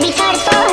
to be tired as fuck.